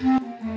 Mm-hmm.